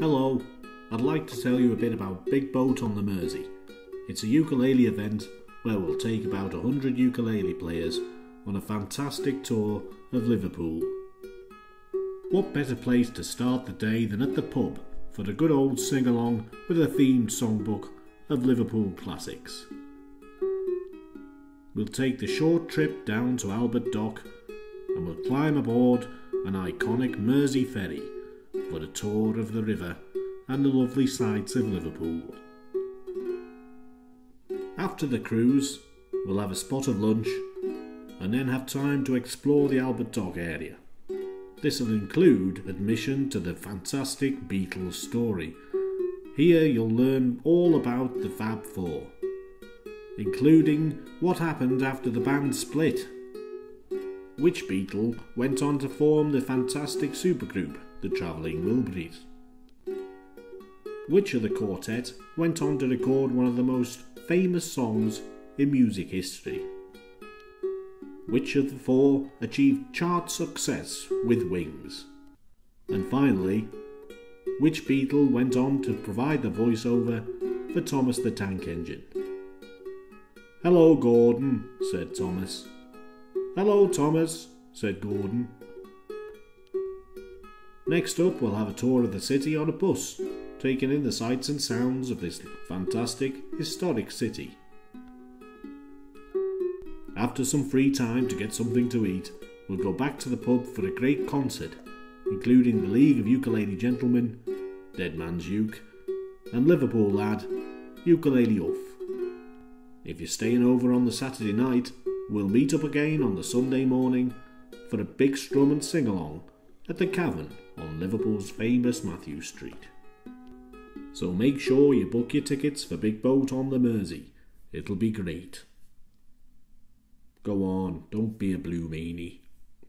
Hello, I'd like to tell you a bit about Big Boat on the Mersey. It's a ukulele event where we'll take about 100 ukulele players on a fantastic tour of Liverpool. What better place to start the day than at the pub for the good old sing along with a themed songbook of Liverpool classics? We'll take the short trip down to Albert Dock and we'll climb aboard an iconic Mersey ferry for a tour of the river and the lovely sights of Liverpool. After the cruise, we'll have a spot of lunch and then have time to explore the Albert Dock area. This will include admission to the fantastic Beatles story. Here you'll learn all about the Fab Four, including what happened after the band split. Which Beatle went on to form the fantastic supergroup, the Travelling Wilburys? Which of the quartet went on to record one of the most famous songs in music history? Which of the four achieved chart success with Wings? And finally, which Beatle went on to provide the voiceover for Thomas the Tank Engine? Hello, Gordon, said Thomas. Hello, Thomas, said Gordon. Next up, we'll have a tour of the city on a bus, taking in the sights and sounds of this fantastic, historic city. After some free time to get something to eat, we'll go back to the pub for a great concert, including the League of Ukulele Gentlemen, Dead Man's Uke, and Liverpool lad, Ukulele Uff. If you're staying over on the Saturday night, we'll meet up again on the Sunday morning for a big strum and sing along at the Cavern on Liverpool's famous Mathew Street. So make sure you book your tickets for Big Boat on the Mersey. It'll be great. Go on, don't be a blue meanie.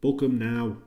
Book 'em now.